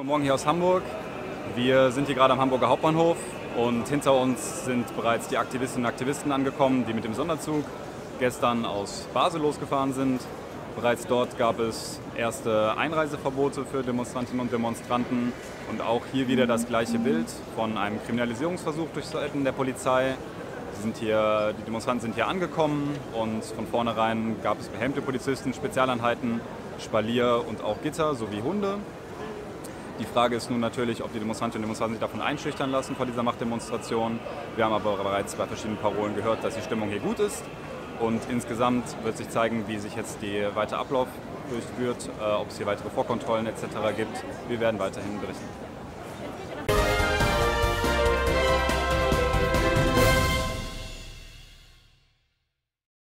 Guten Morgen hier aus Hamburg. Wir sind hier gerade am Hamburger Hauptbahnhof und hinter uns sind bereits die Aktivistinnen und Aktivisten angekommen, die mit dem Sonderzug gestern aus Basel losgefahren sind. Bereits dort gab es erste Einreiseverbote für Demonstrantinnen und Demonstranten und auch hier wieder das gleiche Bild von einem Kriminalisierungsversuch durch Seiten der Polizei. Die, sind hier, die Demonstranten sind hier angekommen und von vornherein gab es behelmte Polizisten, Spezialeinheiten, Spalier und auch Gitter sowie Hunde. Die Frage ist nun natürlich, ob die Demonstrantinnen und Demonstranten sich davon einschüchtern lassen vor dieser Machtdemonstration. Wir haben aber bereits bei verschiedenen Parolen gehört, dass die Stimmung hier gut ist. Und insgesamt wird sich zeigen, wie sich jetzt der weitere Ablauf durchführt, äh, ob es hier weitere Vorkontrollen etc. gibt. Wir werden weiterhin berichten.